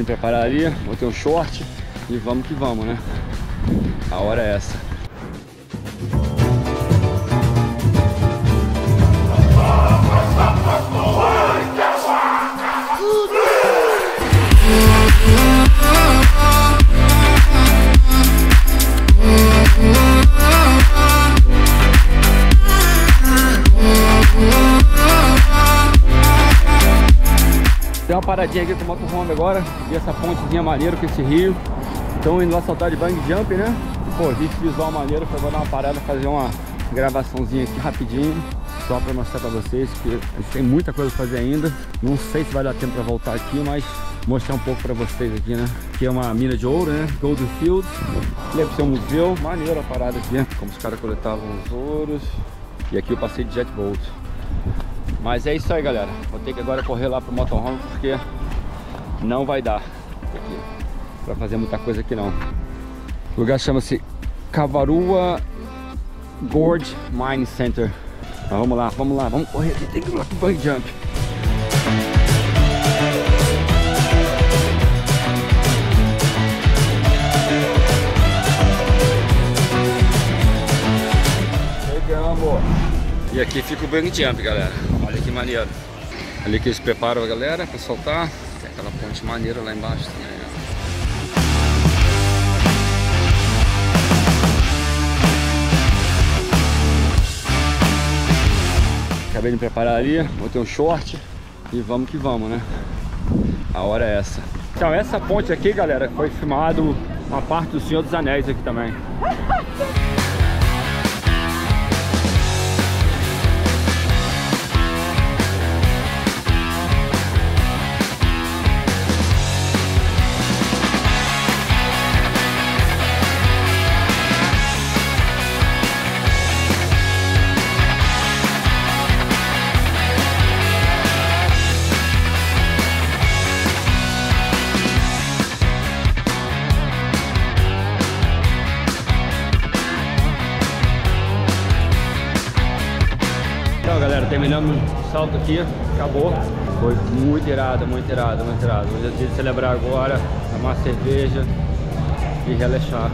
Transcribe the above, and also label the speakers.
Speaker 1: Me preparar ali, botei um short e vamos que vamos, né? A hora é essa. Tem uma paradinha aqui com o motorhome agora, vi essa pontezinha maneira com esse rio. Então indo lá saltar de bang jump, né? Pô, vi esse visual maneiro, foi dar uma parada, fazer uma gravaçãozinha aqui rapidinho. Só pra mostrar pra vocês que a gente tem muita coisa pra fazer ainda. Não sei se vai dar tempo pra voltar aqui, mas mostrar um pouco pra vocês aqui, né? Aqui é uma mina de ouro, né? Golden Fields. Deve ser um museu. Maneiro a parada aqui, como os caras coletavam os ouros. E aqui eu passei de jet boat. Mas é isso aí, galera. Vou ter que agora correr lá pro motorhome porque não vai dar aqui pra fazer muita coisa aqui não. O lugar chama-se Cavarua Gorge Mine Center. Mas vamos lá, vamos lá, vamos correr aqui. Tem que ir lá pro bang jump. E aqui fica o bang jump, galera. Que maneiro. Ali que eles preparam a galera pra soltar. Tem aquela ponte maneira lá embaixo também. ó. Acabei de preparar ali, botei um short e vamos que vamos, né? A hora é essa. Então, essa ponte aqui, galera, foi filmado uma parte do Senhor dos Anéis aqui também. Então, galera, terminamos o salto aqui, acabou. Foi muito irado, muito irado, muito irado. Hoje é dia de celebrar agora, tomar cerveja e relaxar.